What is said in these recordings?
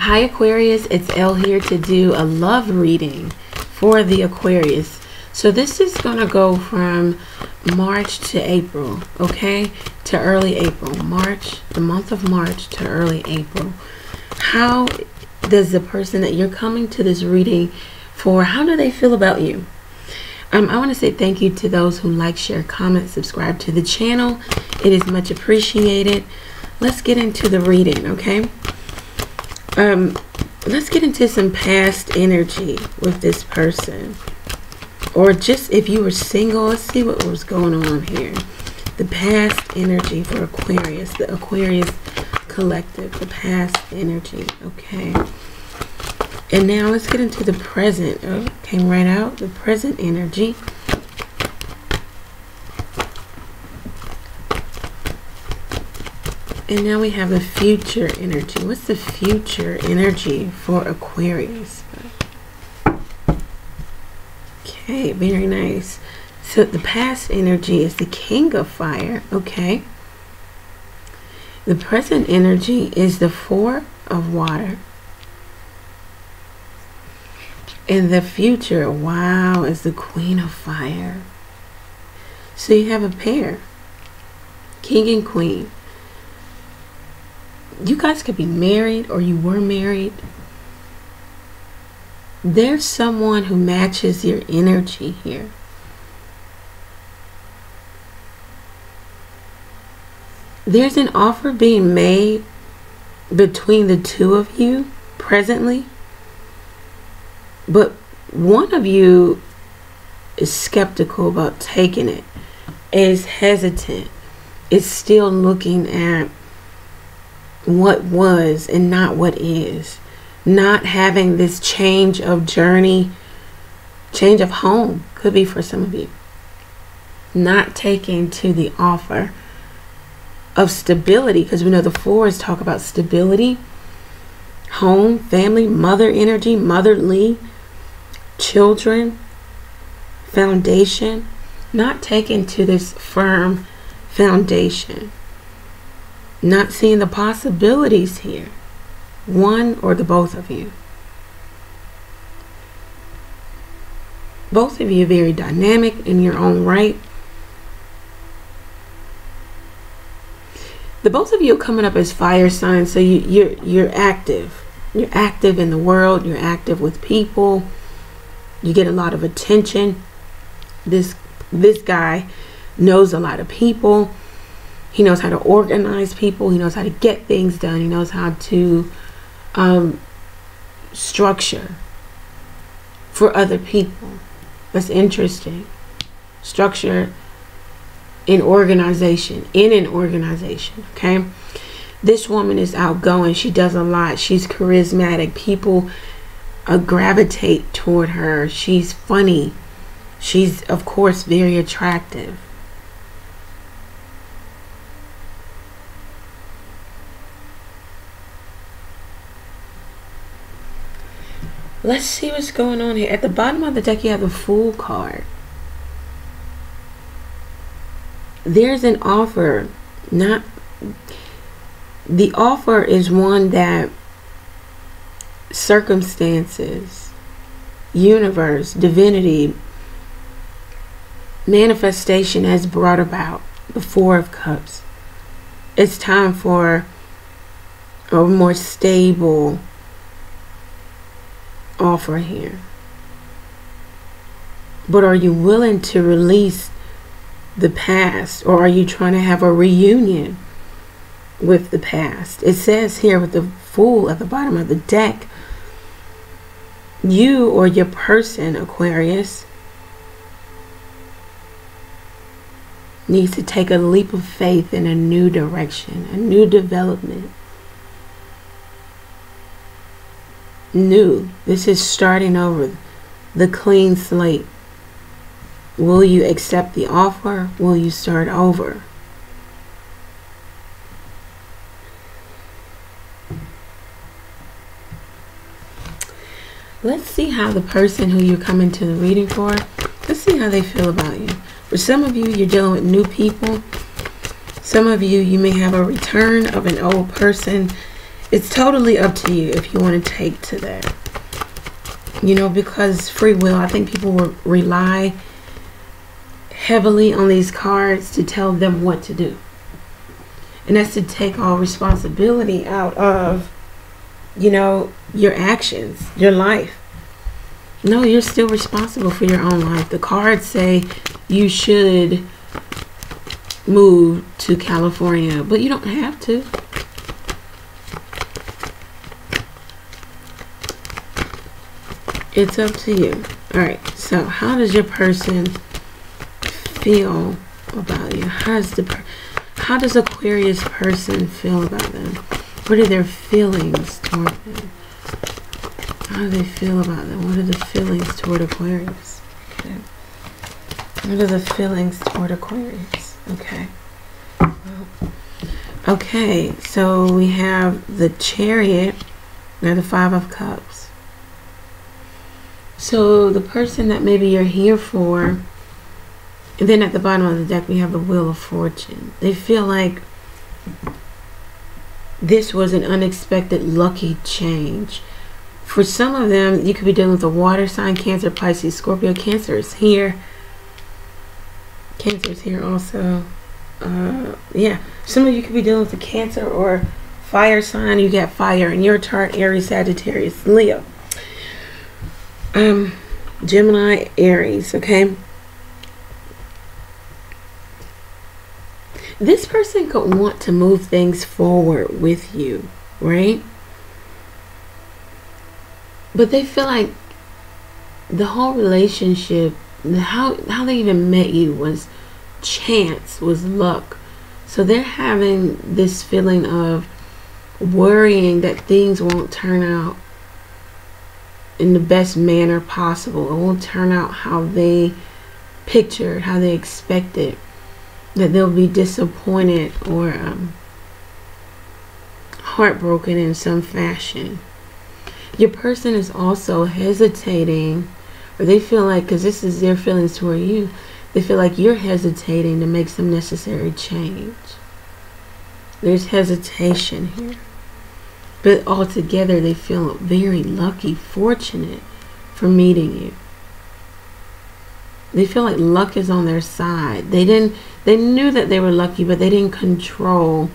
Hi Aquarius, it's Elle here to do a love reading for the Aquarius. So this is going to go from March to April, okay? To early April. March, the month of March to early April. How does the person that you're coming to this reading for, how do they feel about you? Um, I want to say thank you to those who like, share, comment, subscribe to the channel. It is much appreciated. Let's get into the reading, okay? Um, let's get into some past energy with this person. Or just if you were single, let's see what was going on here. The past energy for Aquarius, the Aquarius collective, the past energy, okay? And now let's get into the present. Oh, came right out. The present energy. And now we have a future energy. What's the future energy for Aquarius? Okay, very nice. So the past energy is the king of fire. Okay. The present energy is the four of water. And the future, wow, is the queen of fire. So you have a pair. King and queen you guys could be married or you were married. There's someone who matches your energy here. There's an offer being made between the two of you presently, but one of you is skeptical about taking it, is hesitant, is still looking at what was and not what is. Not having this change of journey, change of home could be for some of you. Not taking to the offer of stability, because we know the fours talk about stability, home, family, mother energy, motherly, children, foundation. Not taken to this firm foundation not seeing the possibilities here. One or the both of you. Both of you very dynamic in your own right. The both of you are coming up as fire signs, so you, you're you're active. You're active in the world. You're active with people. You get a lot of attention. This this guy knows a lot of people he knows how to organize people. He knows how to get things done. He knows how to um, structure for other people. That's interesting. Structure in organization, in an organization, okay? This woman is outgoing. She does a lot. She's charismatic. People uh, gravitate toward her. She's funny. She's, of course, very attractive. Let's see what's going on here. At the bottom of the deck, you have the Fool card. There's an offer. Not the offer is one that circumstances, universe, divinity, manifestation has brought about. The Four of Cups. It's time for a more stable offer here. But are you willing to release the past or are you trying to have a reunion with the past? It says here with the fool at the bottom of the deck, you or your person, Aquarius, needs to take a leap of faith in a new direction, a new development. New. This is starting over. The clean slate. Will you accept the offer? Will you start over? Let's see how the person who you're coming to the reading for, let's see how they feel about you. For some of you, you're dealing with new people. Some of you, you may have a return of an old person it's totally up to you if you want to take to that. You know, because free will, I think people will rely heavily on these cards to tell them what to do. And that's to take all responsibility out of, you know, your actions, your life. No, you're still responsible for your own life. The cards say you should move to California, but you don't have to. It's up to you. Alright, so how does your person feel about you? How does the how does Aquarius person feel about them? What are their feelings toward them? How do they feel about them? What are the feelings toward Aquarius? Okay. What are the feelings toward Aquarius? Okay. Okay, so we have the chariot, now the five of cups. So the person that maybe you're here for, and then at the bottom of the deck we have the Wheel of Fortune. They feel like this was an unexpected lucky change. For some of them, you could be dealing with a water sign, Cancer, Pisces, Scorpio. Cancer is here. Cancer is here also. Uh, yeah, some of you could be dealing with a Cancer or fire sign. You got fire in your chart, Aries, Sagittarius, Leo um, Gemini, Aries, okay? This person could want to move things forward with you, right? But they feel like the whole relationship, how how they even met you was chance, was luck. So they're having this feeling of worrying that things won't turn out in the best manner possible. It won't turn out how they pictured, how they expected. That they'll be disappointed or um, heartbroken in some fashion. Your person is also hesitating, or they feel like, because this is their feelings toward you, they feel like you're hesitating to make some necessary change. There's hesitation here. But altogether, they feel very lucky, fortunate for meeting you. They feel like luck is on their side. They didn't. They knew that they were lucky, but they didn't control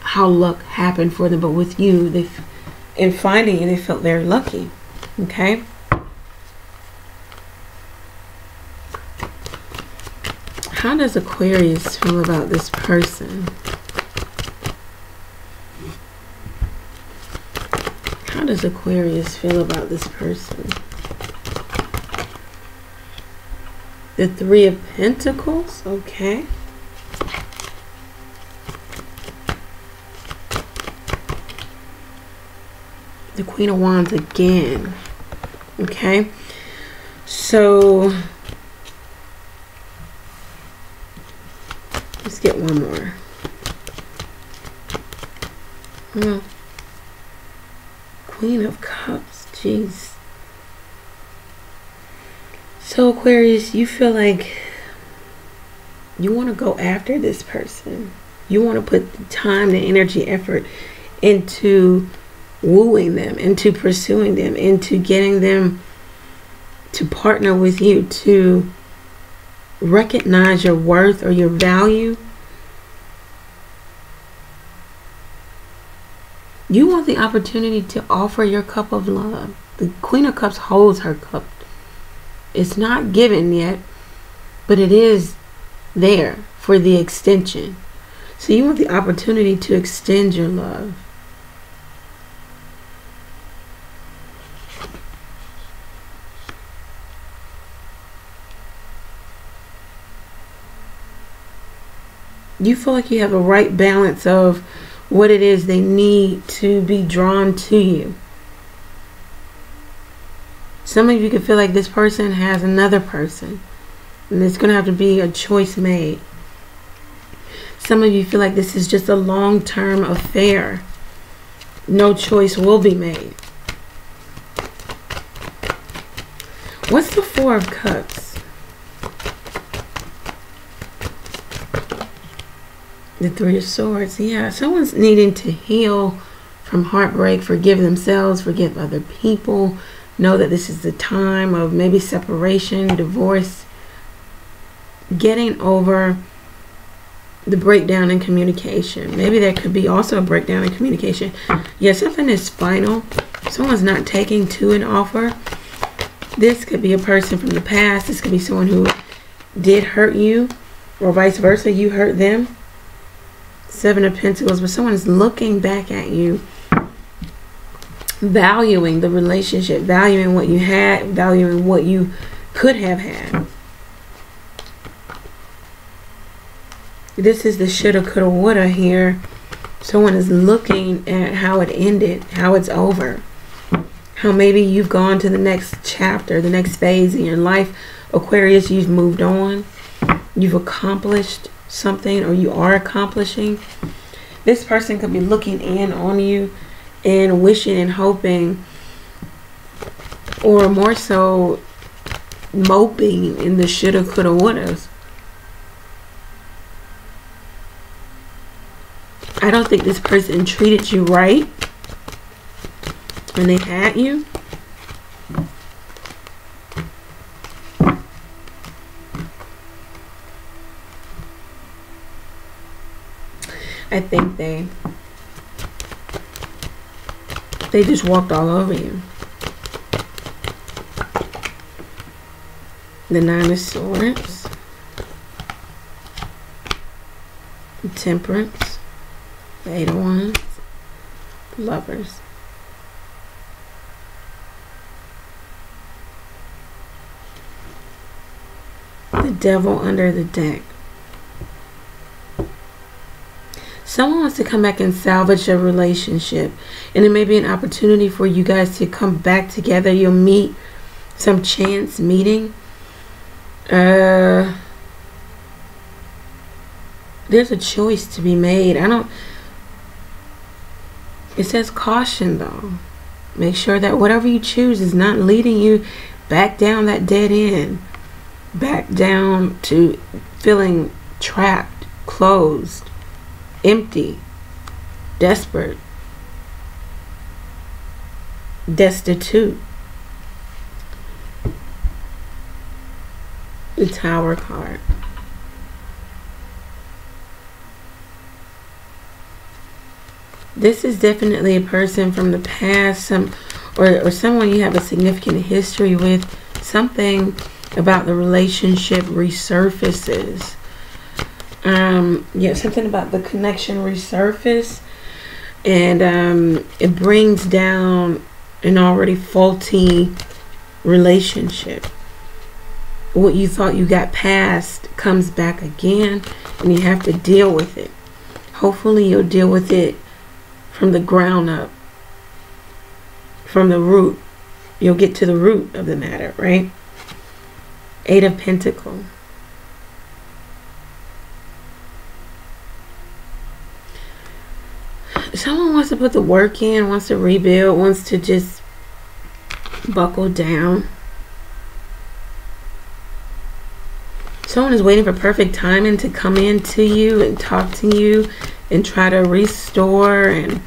how luck happened for them. But with you, they, in finding you, they felt very lucky. Okay. How does Aquarius feel about this person? Does Aquarius feel about this person? The Three of Pentacles, okay. The Queen of Wands again, okay. So, let's get one more. Hmm. Queen of Cups. Jeez. So, Aquarius, you feel like you want to go after this person. You want to put the time, the energy, effort into wooing them, into pursuing them, into getting them to partner with you, to recognize your worth or your value You want the opportunity to offer your cup of love. The Queen of Cups holds her cup. It's not given yet, but it is there for the extension. So you want the opportunity to extend your love. You feel like you have a right balance of what it is they need to be drawn to you. Some of you could feel like this person has another person, and it's going to have to be a choice made. Some of you feel like this is just a long term affair. No choice will be made. What's the Four of Cups? The Three of Swords. Yeah, someone's needing to heal from heartbreak, forgive themselves, forgive other people. Know that this is the time of maybe separation, divorce, getting over the breakdown in communication. Maybe there could be also a breakdown in communication. Yeah, something is final. Someone's not taking to an offer. This could be a person from the past. This could be someone who did hurt you, or vice versa, you hurt them. Seven of Pentacles, but someone is looking back at you, valuing the relationship, valuing what you had, valuing what you could have had. This is the shoulda, coulda, woulda here. Someone is looking at how it ended, how it's over. How maybe you've gone to the next chapter, the next phase in your life. Aquarius, you've moved on. You've accomplished something or you are accomplishing. This person could be looking in on you and wishing and hoping or more so moping in the shoulda, coulda, wouldas. I don't think this person treated you right when they had you. I think they they just walked all over you. The Nine of Swords. Temperance. The Eight of Wands. Lovers. The Devil under the deck. Someone wants to come back and salvage a relationship. And it may be an opportunity for you guys to come back together. You'll meet some chance meeting. Uh, there's a choice to be made. I don't it says caution though. Make sure that whatever you choose is not leading you back down that dead end. Back down to feeling trapped, closed, empty, desperate, destitute. The Tower card. this is definitely a person from the past, some or, or someone you have a significant history with. Something about the relationship resurfaces. Um, yeah, something about the connection resurface, and um, it brings down an already faulty relationship. What you thought you got past comes back again, and you have to deal with it. Hopefully, you'll deal with it from the ground up, from the root. You'll get to the root of the matter, right? Eight of Pentacles. Someone wants to put the work in, wants to rebuild, wants to just buckle down. Someone is waiting for perfect timing to come in to you and talk to you and try to restore and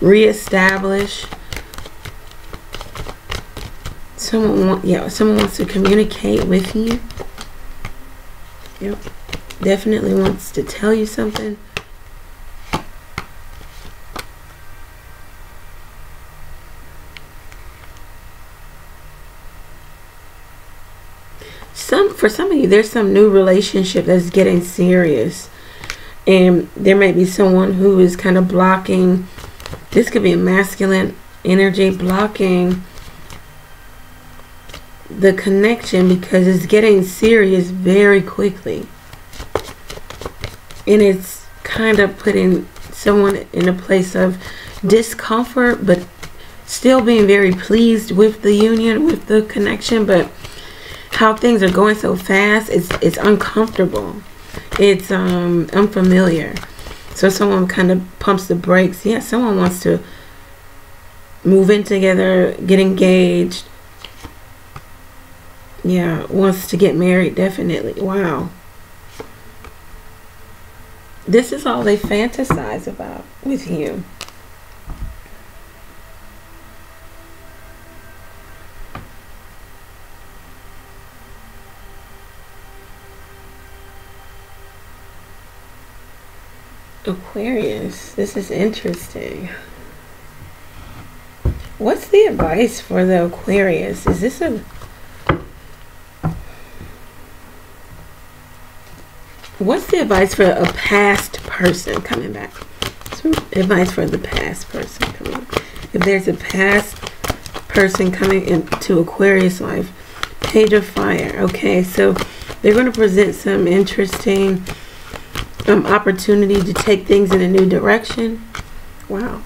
reestablish. Someone want yeah, someone wants to communicate with you. Yep. Definitely wants to tell you something. Some for some of you there's some new relationship that's getting serious. And there may be someone who is kind of blocking this could be a masculine energy blocking the connection because it's getting serious very quickly. And it's kind of putting someone in a place of discomfort, but still being very pleased with the union, with the connection. But how things are going so fast, it's, it's uncomfortable. It's um, unfamiliar. So someone kind of pumps the brakes. Yeah, someone wants to move in together, get engaged. Yeah, wants to get married, definitely. Wow. This is all they fantasize about with you. Aquarius, this is interesting. What's the advice for the Aquarius? Is this a What's the advice for a past person coming back? Some advice for the past person coming. If there's a past person coming into Aquarius life, Page of Fire. Okay, so they're going to present some interesting um, opportunity to take things in a new direction. Wow.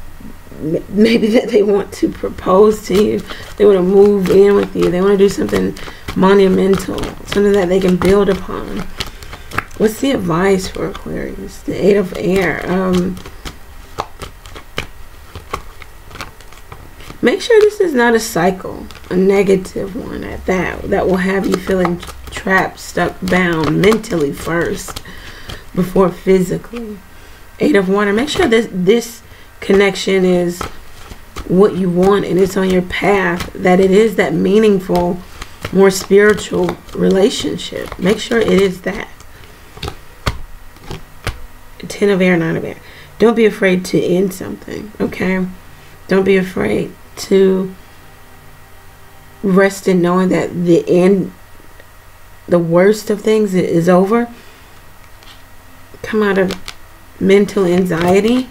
Maybe that they want to propose to you. They want to move in with you. They want to do something monumental, something that they can build upon. What's the advice for Aquarius? The Eight of Air. Um, make sure this is not a cycle, a negative one at that, that will have you feeling trapped, stuck, bound mentally first before physically. Eight of Water. Make sure this this connection is what you want and it's on your path. That it is that meaningful, more spiritual relationship. Make sure it is that. Ten of air, nine of air. Don't be afraid to end something, okay? Don't be afraid to rest in knowing that the end, the worst of things is over. Come out of mental anxiety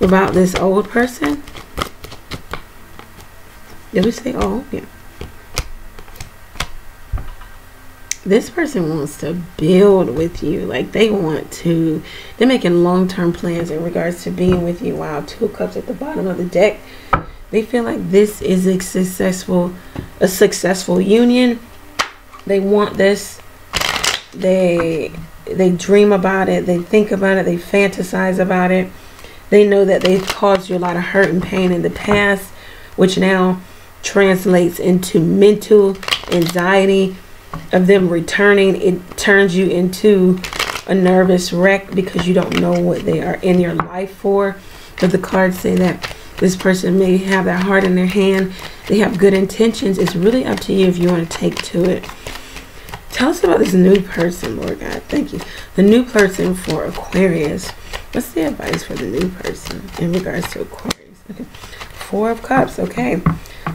about this old person. Did we say old? Yeah. this person wants to build with you. Like they want to, they're making long term plans in regards to being with you. Wow, two cups at the bottom of the deck. They feel like this is a successful, a successful union. They want this. They they dream about it. They think about it. They fantasize about it. They know that they've caused you a lot of hurt and pain in the past, which now translates into mental anxiety of them returning, it turns you into a nervous wreck because you don't know what they are in your life for. But the cards say that this person may have their heart in their hand. They have good intentions. It's really up to you if you want to take to it. Tell us about this new person, Lord God. Thank you. The new person for Aquarius. What's the advice for the new person in regards to Aquarius? Okay. Four of Cups. Okay.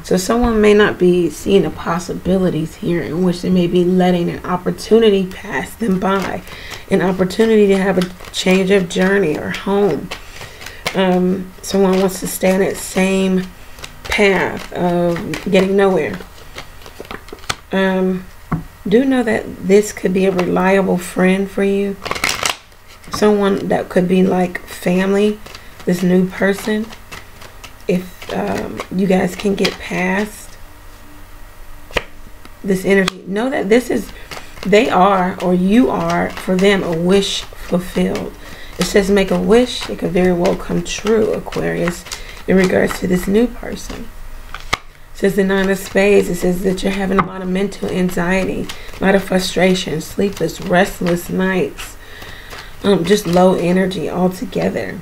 So someone may not be seeing the possibilities here in which they may be letting an opportunity pass them by, an opportunity to have a change of journey or home. Um, someone wants to stay on that same path of getting nowhere. Um, do know that this could be a reliable friend for you. Someone that could be like family, this new person if um, you guys can get past this energy, know that this is, they are, or you are, for them, a wish fulfilled. It says make a wish. It could very well come true, Aquarius, in regards to this new person. Says the Nine of Spades. It says that you're having a lot of mental anxiety, a lot of frustration, sleepless, restless nights, um, just low energy altogether.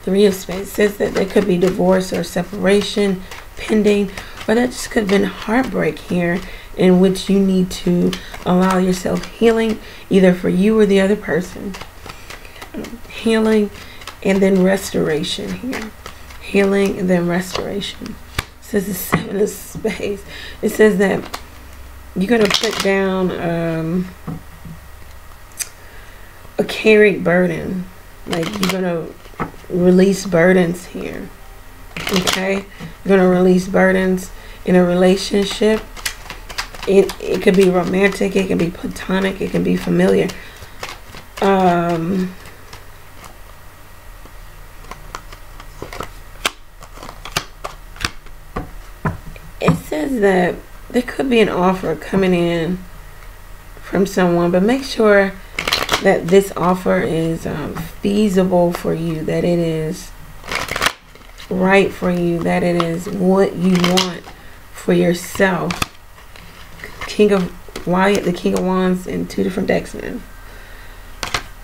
Three of Spades says that there could be divorce or separation pending, or that just could have been heartbreak here in which you need to allow yourself healing either for you or the other person. healing and then restoration here. Healing and then restoration. Says the Seven of Spades. It says that you're going to put down um, a carried burden. Like you're going to release burdens here. Okay? You're going to release burdens in a relationship. It, it could be romantic, it can be platonic, it can be familiar. Um, it says that there could be an offer coming in from someone, but make sure that this offer is um, feasible for you, that it is right for you, that it is what you want for yourself. King of Wyatt, the King of Wands, in two different decks now.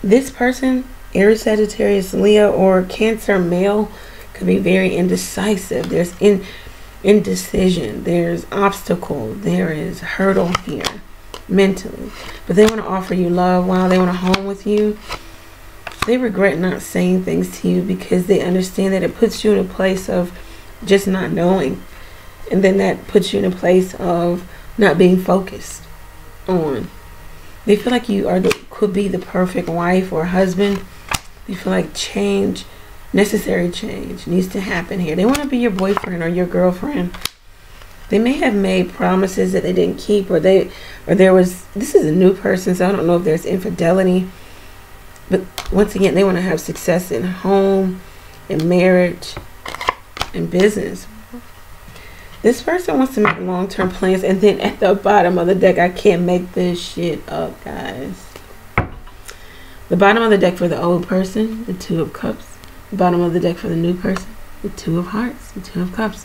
This person, Aries, Sagittarius, Leo, or Cancer male, could be very indecisive. There's in indecision. There's obstacle. There is hurdle here. mentally. But they want to offer you love while they want to home with you. They regret not saying things to you because they understand that it puts you in a place of just not knowing. And then that puts you in a place of not being focused on. They feel like you are the, could be the perfect wife or husband. They feel like change, necessary change, needs to happen here. They want to be your boyfriend or your girlfriend. They may have made promises that they didn't keep, or they, or there was. This is a new person, so I don't know if there's infidelity. But once again, they want to have success in home, in marriage, in business. This person wants to make long-term plans, and then at the bottom of the deck, I can't make this shit up, guys. The bottom of the deck for the old person, the Two of Cups. Bottom of the deck for the new person, the Two of Hearts, the Two of Cups.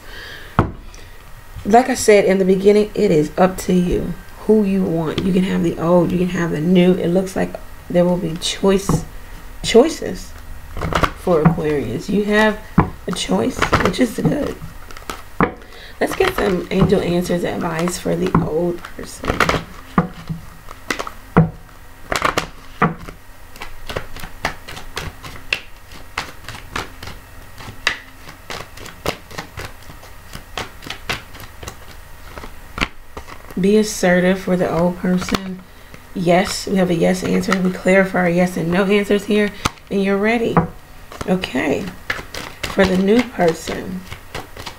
Like I said in the beginning, it is up to you who you want. You can have the old, you can have the new. It looks like there will be choice choices for Aquarius. You have a choice, which is good. Let's get some angel answers advice for the old person. Be assertive for the old person. Yes, we have a yes answer. We clarify our yes and no answers here, and you're ready. Okay. For the new person,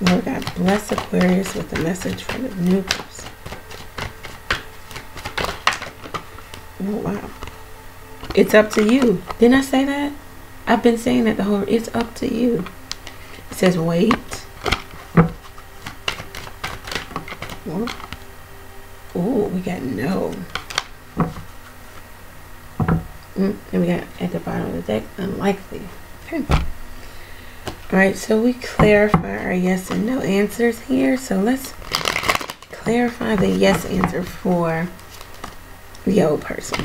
Lord God, bless Aquarius with a message for the new person. Oh, wow. It's up to you. Didn't I say that? I've been saying that the whole, it's up to you. It says wait. Oh, we got no. Mm, and we got at the bottom of the deck, unlikely. Okay. Alright, so we clarify our yes and no answers here. So let's clarify the yes answer for the old person.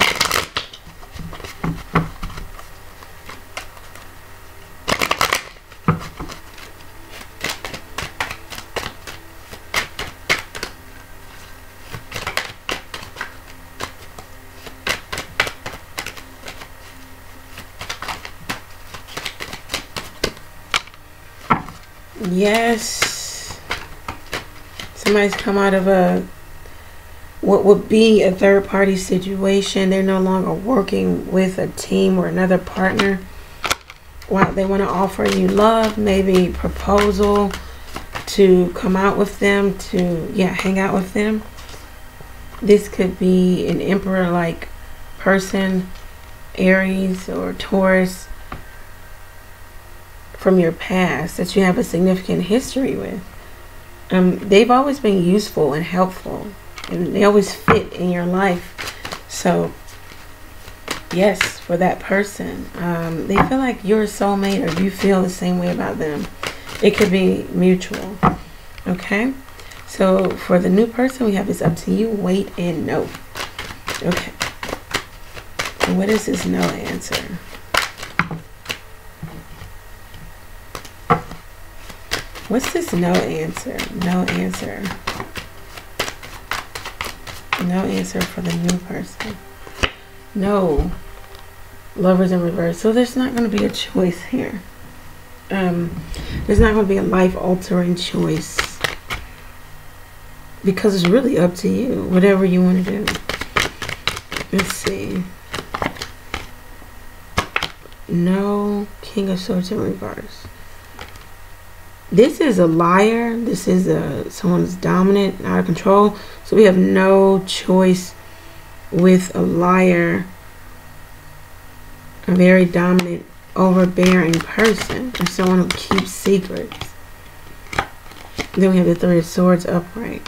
Yes. Somebody's come out of a what would be a third party situation. They're no longer working with a team or another partner. Well, they want to offer you love, maybe proposal to come out with them, to yeah, hang out with them. This could be an emperor like person, Aries or Taurus from your past that you have a significant history with. Um, they've always been useful and helpful, and they always fit in your life. So, yes, for that person, um, they feel like you're a soulmate, or you feel the same way about them. It could be mutual. Okay. So for the new person, we have is up to you. Wait and know. Okay. What is this no answer? What's this no answer? No answer. No answer for the new person. No. Lovers in reverse. So there's not going to be a choice here. Um, there's not going to be a life-altering choice. Because it's really up to you. Whatever you want to do. Let's see. No King of Swords in reverse this is a liar. This is a someone's dominant, out of control. So we have no choice with a liar, a very dominant, overbearing person, or someone who keeps secrets. Then we have the Three of Swords upright.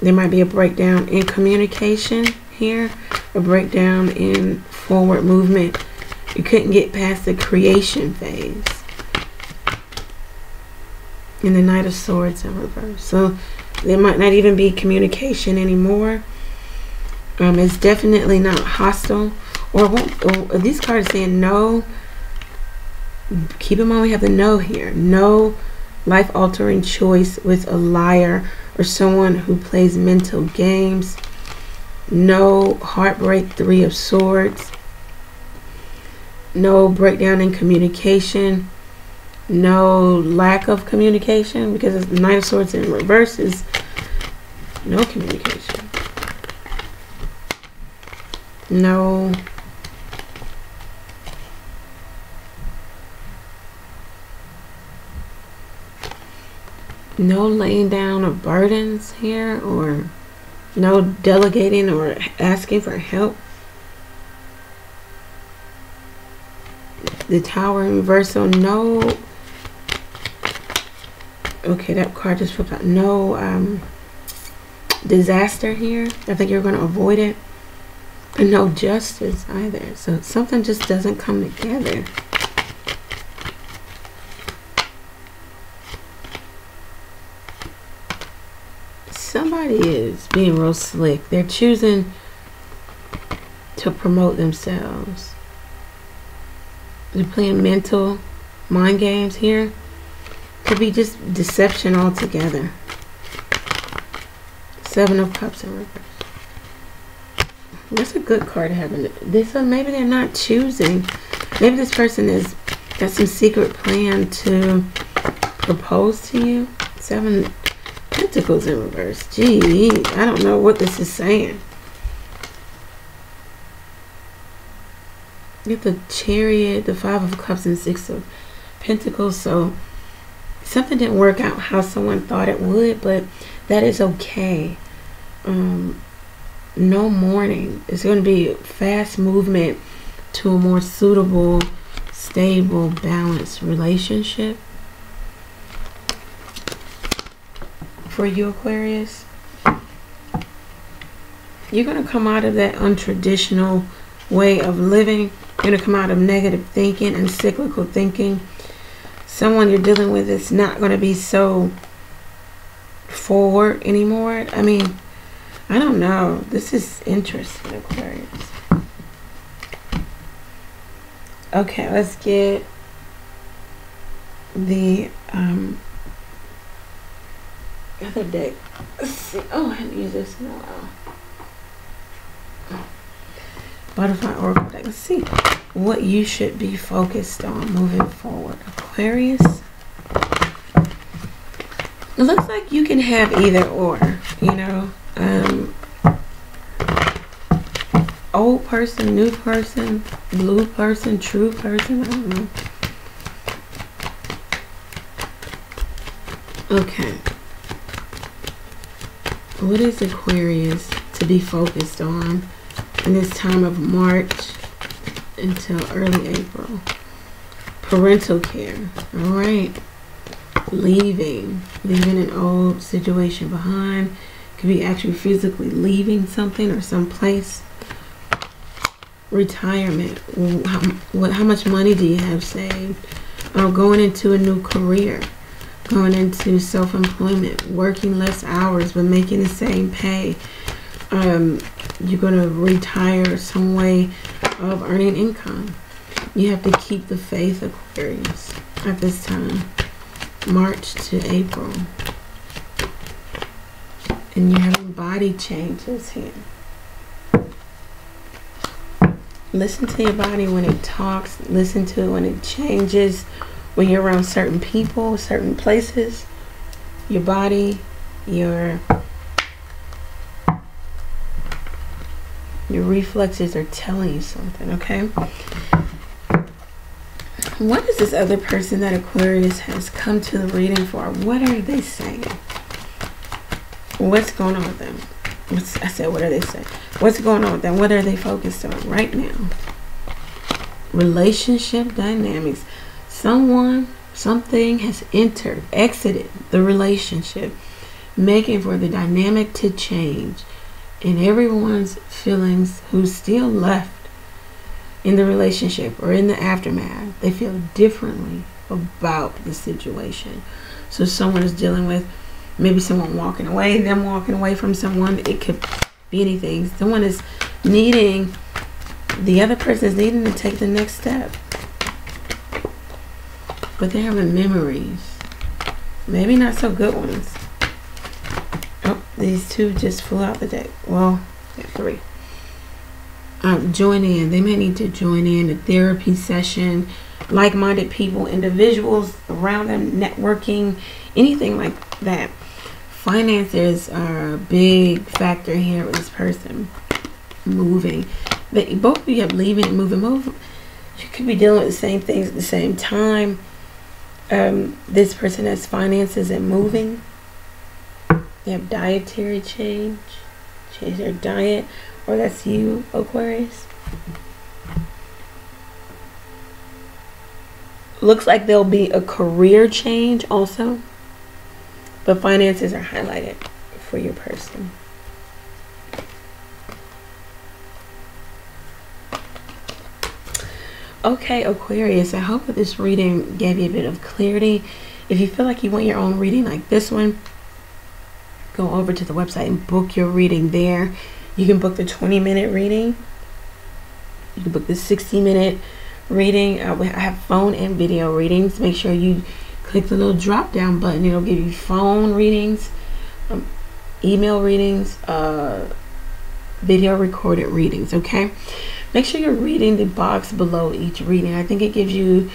There might be a breakdown in communication here, a breakdown in forward movement. You couldn't get past the creation phase and the Knight of Swords in reverse. So there might not even be communication anymore. Um, it's definitely not hostile. Or, or these cards saying no. Keep in mind we have the no here. No life-altering choice with a liar or someone who plays mental games. No heartbreak, three of swords. No breakdown in communication. No lack of communication because the Knight of Swords in reverse is no communication. No no laying down of burdens here or no delegating or asking for help. The tower in reverse, so no. Okay, that card just flipped out. No um, disaster here. I think you're going to avoid it. And no justice either. So something just doesn't come together. somebody is being real slick. They're choosing to promote themselves. They're playing mental mind games here. Could be just deception altogether. Seven of Cups in reverse. That's a good card to have this. So maybe they're not choosing. Maybe this person is got some secret plan to propose to you. Seven Pentacles in reverse. Gee, I don't know what this is saying. Get the chariot, the five of cups, and six of pentacles. So something didn't work out how someone thought it would, but that is okay. Um, no mourning. It's going to be fast movement to a more suitable, stable, balanced relationship. for you, Aquarius. You're going to come out of that untraditional way of living. You're going to come out of negative thinking and cyclical thinking. Someone you're dealing with is not going to be so forward anymore. I mean, I don't know. This is interesting, Aquarius. Okay, let's get the um, other deck. Let's see. Oh, I haven't used this in a while. Butterfly Oracle deck. Let's see what you should be focused on moving forward. Aquarius. It looks like you can have either or, you know. Um, old person, new person, blue person, true person. I don't know. Okay. What is Aquarius to be focused on in this time of March until early April? Parental care. All right. Leaving. Leaving an old situation behind. Could be actually physically leaving something or some place. Retirement. How, what, how much money do you have saved? Or going into a new career going into self-employment, working less hours but making the same pay. Um, you're going to retire some way of earning income. You have to keep the faith, Aquarius, at this time, March to April. And you're having body changes here. Listen to your body when it talks. Listen to it when it changes when you're around certain people, certain places, your body, your your reflexes are telling you something, okay? What is this other person that Aquarius has come to the reading for? What are they saying? What's going on with them? What's, I said, what are they saying? What's going on with them? What are they focused on right now? Relationship dynamics. Someone, something has entered, exited the relationship, making for the dynamic to change. And everyone's feelings who's still left in the relationship or in the aftermath, they feel differently about the situation. So someone is dealing with maybe someone walking away, them walking away from someone. It could be anything. Someone is needing, the other person is needing to take the next step. But they're having memories. Maybe not so good ones. These two just flew out the deck. Well, three. Um, join in. They may need to join in a therapy session, like minded people, individuals around them, networking, anything like that. Finances are a big factor here with this person moving. They, both of you have leaving and moving. Move. You could be dealing with the same things at the same time. Um, this person has finances and moving. They have dietary change, change their diet, or that's you, Aquarius. Looks like there'll be a career change also, but finances are highlighted for your person. Okay, Aquarius, I hope that this reading gave you a bit of clarity. If you feel like you want your own reading like this one, go over to the website and book your reading there. You can book the 20 minute reading. You can book the 60 minute reading. I have phone and video readings. Make sure you click the little drop down button. It'll give you phone readings, um, email readings, uh, video recorded readings. Okay make sure you're reading the box below each reading. I think it gives you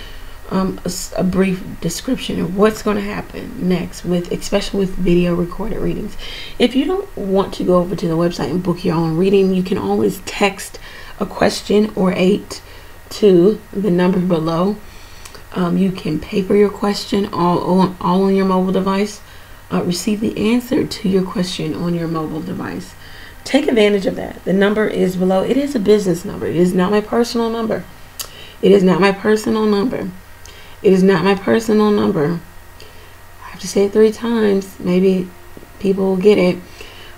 um, a, a, brief description of what's going to happen next with especially with video recorded readings if you don't want to go over to the website and book your own reading you can always text a question or eight to the number below um, you can pay for your question all on, all on your mobile device uh, receive the answer to your question on your mobile device Take advantage of that. The number is below. It is a business number. It is not my personal number. It is not my personal number. It is not my personal number. I have to say it three times. Maybe people will get it.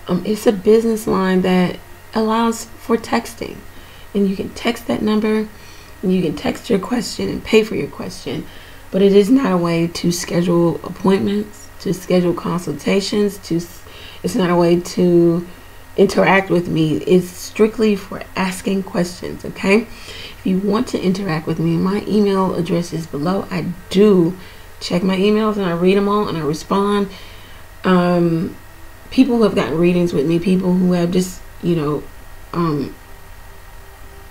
Um, it's a business line that allows for texting. And you can text that number and you can text your question and pay for your question. But it is not a way to schedule appointments, to schedule consultations, to it's not a way to interact with me It's strictly for asking questions, okay? If you want to interact with me, my email address is below. I do check my emails and I read them all and I respond. Um, people who have gotten readings with me, people who have just, you know, um,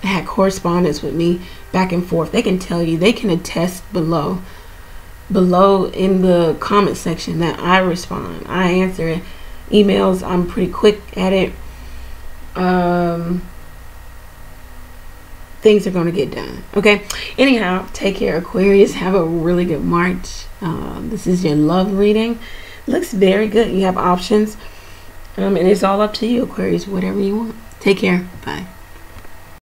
had correspondence with me back and forth, they can tell you, they can attest below, below in the comment section that I respond. I answer emails. I'm pretty quick at it. Um, things are going to get done. Okay. Anyhow, take care, Aquarius. Have a really good March. Um, this is your love reading. Looks very good. You have options. Um, and it's all up to you, Aquarius, whatever you want. Take care. Bye.